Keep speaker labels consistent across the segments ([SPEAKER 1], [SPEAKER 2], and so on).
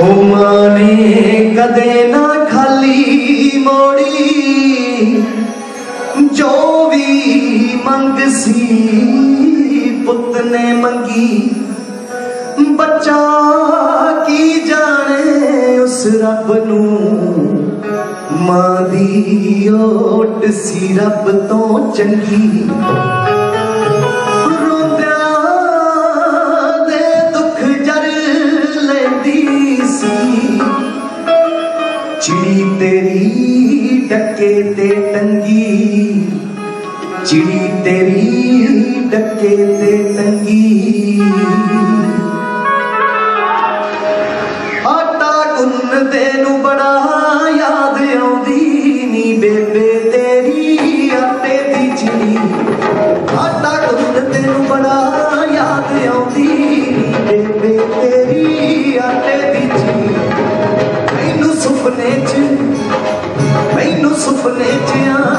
[SPEAKER 1] ਉਹ ਮਾਨੇ ਕਦੇ ਨਾ ਖਾਲੀ ਮੋੜੀ। ਜੋ ਵੀ ਮੰਗ ਸੀ ਪੁੱਤ ਨੇ ਮੰਗੀ, ਬੱਚਾ ਕੀ ਜਾਣੇ ਉਸ ਰੱਬ ਨੂੰ? ਮਾਂ ਦੀ ਓਟ ਸੀ ਰੱਬ ਤੋਂ ਚੰਗੀ। ਤੇਰੀ ਡੱਕੇ ਤੇ ਟੰਗੀ, ਚਿੜੀ ਤੇਰੀ ਡੱਕੇ ਤੇ ਟੰਗੀ। ਆਟਾ ਗੁੰਨਦੇ ਨੂੰ ਬੜਾ ਯਾਦ ਆਉਂਦੀ ਨੀ ਬੇਬੇ ਤੇਰੀ ਆਟੇ ਦੀ ਚਿੜੀ। ਆਟਾ ਗੁੰਨਦੇ ਨੂੰ ਬੜਾ ਯਾਦ ਆਉਂਦੀ ਨੀ ਬੇਬੇ ਤੇਰੀ ਆਟੇ ਦੀ ਚਿੜੀ। ਮੈਨੂੰ ਸੁਪਨੇ 'ਚ ਮੈਨੂੰ ਸੁਪਨੇ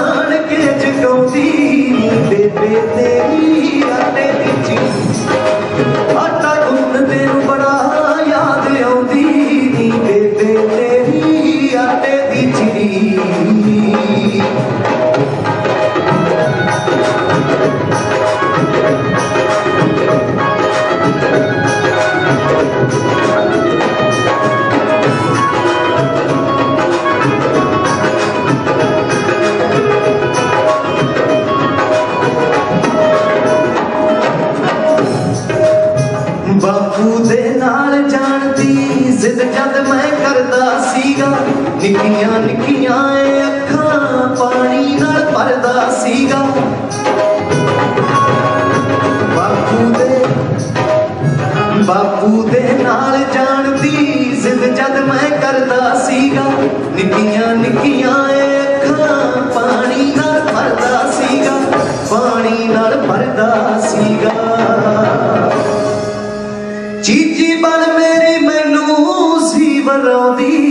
[SPEAKER 1] ਨਿੱਕੀਆਂ ਨਿੱਕੀਆਂ ਏ ਅੱਖਾਂ ਪਾਣੀ ਨਾਲ ਭਰਦਾ ਸੀਗਾ। ਬਾਪੂ ਦੇ ਬਾਪੂ ਦੇ ਨਾਲ ਜਾਣ ਦੀ ਜ਼ਿੱਦ ਜਦ ਮੈਂ ਕਰਦਾ ਸੀਗਾ। ਨਿੱਕੀਆਂ ਨਿੱਕੀਆਂ ਏ ਅੱਖਾਂ ਪਾਣੀ ਨਾਲ ਭਰਦਾ ਸੀਗਾ, ਪਾਣੀ ਨਾਲ ਭਰਦਾ ਸੀਗਾ। ਚੀਚੀ ਬਣ ਮੇਰੀ ਮੈਨੂੰ ਸੀ ਵਰਾਉਂਦੀ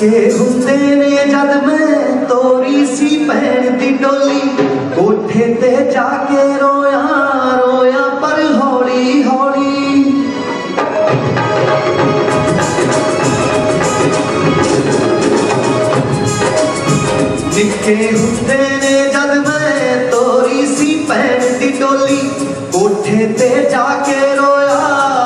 [SPEAKER 1] ਨਿੱਕੇ ਹੁੰਦੇ ਨੇ ਜਦ ਮੈਂ ਤੋਰੀ ਸੀ ਭੈਣ ਦੀ ਡੋਲੀ। ਕੋਠੇ ਤੇ ਜਾ ਕੇ ਰੋਇਆ ਰੋਇਆ ਪਰ ਹੌਲੀ ਹੌਲੀ। ਨਿੱਕੇ ਹੁੰਦੇ ਨੇ ਜਦ ਮੈਂ ਤੋਰੀ ਸੀ ਭੈਣ ਦੀ ਡੋਲੀ। ਕੋਠੇ ਤੇ ਜਾ ਕੇ ਰੋਇਆ